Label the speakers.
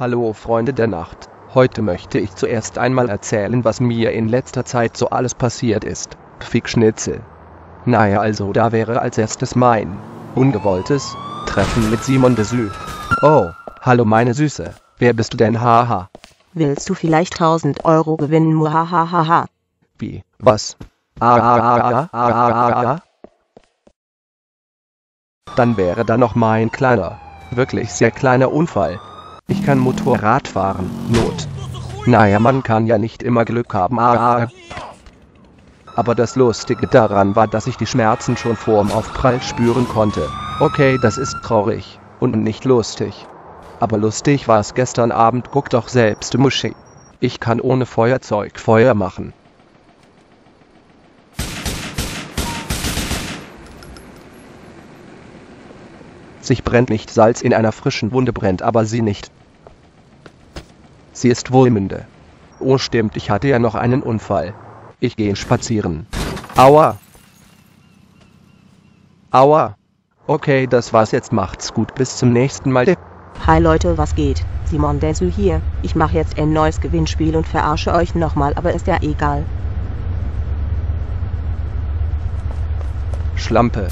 Speaker 1: Hallo Freunde der Nacht. Heute möchte ich zuerst einmal erzählen, was mir in letzter Zeit so alles passiert ist. Fick Schnitzel. Naja, also da wäre als erstes mein ungewolltes Treffen mit Simon de Sü. Oh, hallo meine Süße. Wer bist du denn? Haha.
Speaker 2: Willst du vielleicht 1000 Euro gewinnen? Muhahaha.
Speaker 1: Wie? Was? Ah, ah, ah. Dann wäre da noch mein kleiner, wirklich sehr kleiner Unfall. Ich kann Motorrad fahren, Not. Naja, man kann ja nicht immer Glück haben. Ah, ah. Aber das Lustige daran war, dass ich die Schmerzen schon vorm Aufprall spüren konnte. Okay, das ist traurig und nicht lustig. Aber lustig war es gestern Abend, guck doch selbst, Muschi. Ich kann ohne Feuerzeug Feuer machen. Sich brennt nicht Salz in einer frischen Wunde brennt aber sie nicht. Sie ist wohlmünde. Oh stimmt, ich hatte ja noch einen Unfall. Ich gehe spazieren. Aua. Aua. Okay, das war's jetzt. Macht's gut. Bis zum nächsten Mal.
Speaker 2: Hi Leute, was geht? Simon Desu hier. Ich mache jetzt ein neues Gewinnspiel und verarsche euch nochmal, aber ist ja egal.
Speaker 1: Schlampe.